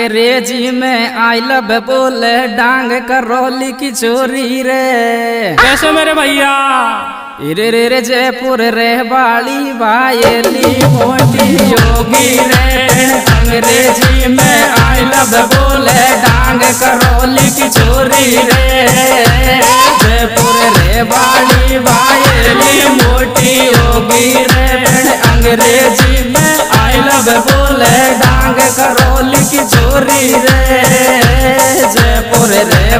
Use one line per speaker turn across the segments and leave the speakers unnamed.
अंग्रेज़ी में I love बोले डांग करोली की चोरी रे।
कैसे मेरे भैया।
इरे रे रे जयपुर रे बाली बायली मोटी योगी रे। अंग्रेज़ी में आई लव बोले डांग करोली की चोरी रे। जयपुर रे बाली बायली मोटी योगी रे। अंग्रेज़ी की चोरी रे जयपुर रे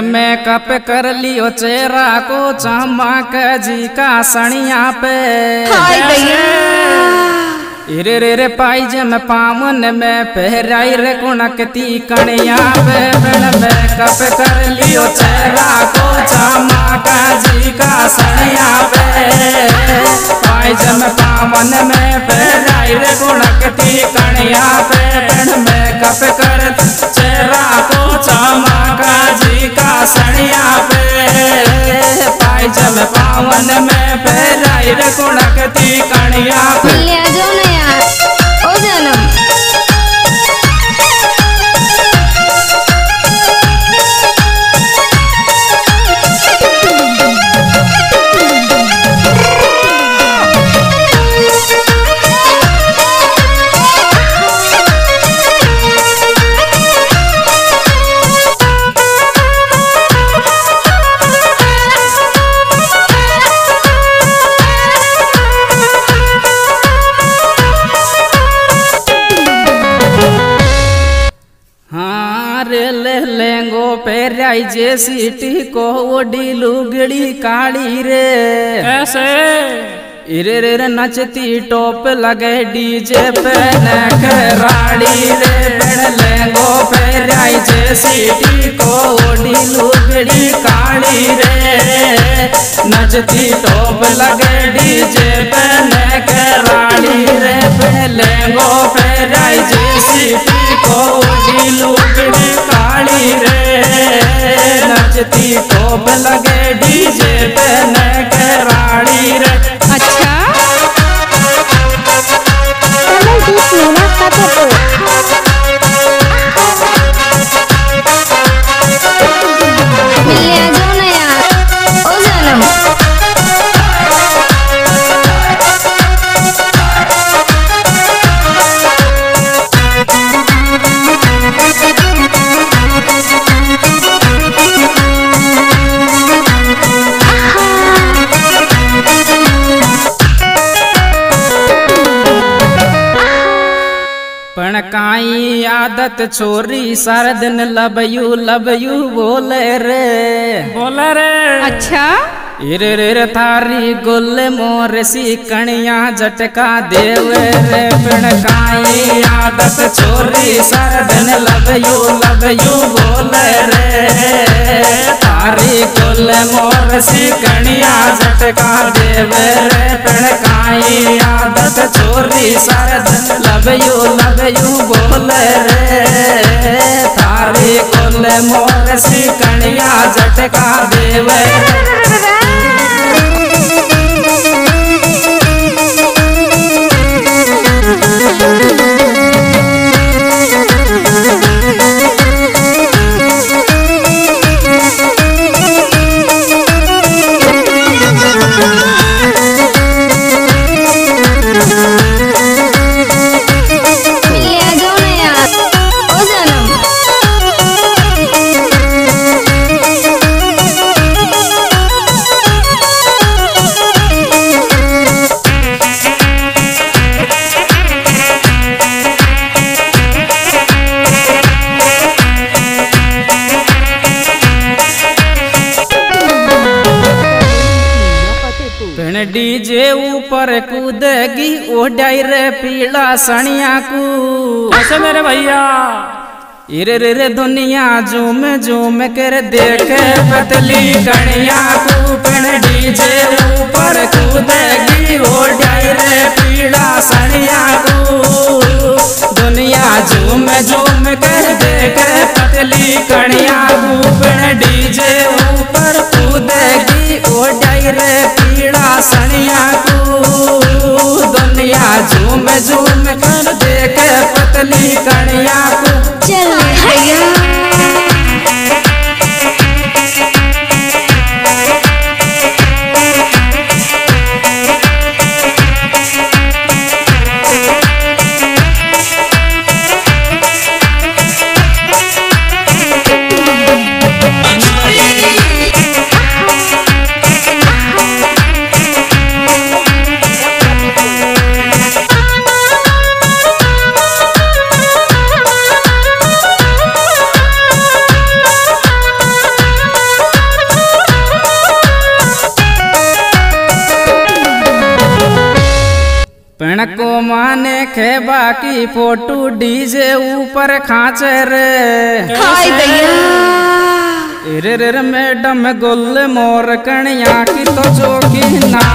पेण में कप कर लियो चेहरा को चमक जी का सणिया पे। इरे रे रे पाइजम पावन में पहराई रे कुणकती कणिया पे। पेण में कप कर लियो चेहरा को चमक जी का सणिया पे। पाइजम पावन में पहराई रे कुणकती पावन में पहराई रे कुणकती कणिया। पेराई जे सीटी को ओडी लुगड़ी काली रे।
कैसे?
इरे रे रे नचती टोप लगे डीजे पे नखराड़ी रे। पेड़ लेंगो पेराई जे सीटी को ओडी लुगड़ी काली रे। नचती टोप लगे डीजे पे नचती टोप लगे डीजे पे नखराड़ी काई आदत छोरी सारा दिन लबयू लबयू बोले रे।
बोले रे।
अच्छा?
इरे रे रे थारी गुल मोर सी कणिया झटका देव रे पण काई आदत छोरी सारा दिन लबयू लबयू बोले रे। थारी गुल मोर सी कणिया झटका देव रे पण काई आदत छोरी सारा दिन लबयू लबयू बोले रे। थारी गुल मोर सी कणिया झटका देव। डीजे ऊपर कूदेगी ओ डायरे पीला सनिया कू।
ऐसे मेरे भैया।
इरे रे रे दुनिया झूम झूम कर देखे पतली कनिया कू। पेन डीजे ऊपर कूदेगी ओ डायरे पीला पतली पण को माने खे बाकी फ़ोटो डीजे ऊपर खाचे रे।
हाय
रे रे मैडम गुल मोर कणिया की तो जोगी नाचे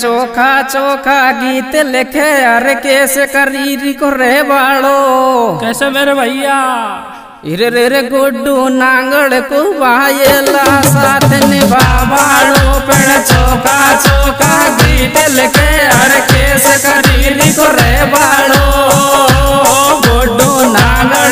चोखा चोखा गीत लिखे अरे कैसे करीरी को रे बाड़ो
कैसे मेरे भैया?
इरे रे रे गुड्डू नांगड़ को बाये ला साथ निभाड़ो पेड़ चोखा चोखा गीत लिखे अरे कैसे करीरी को रे बाड़ो गुड्डू नांगड़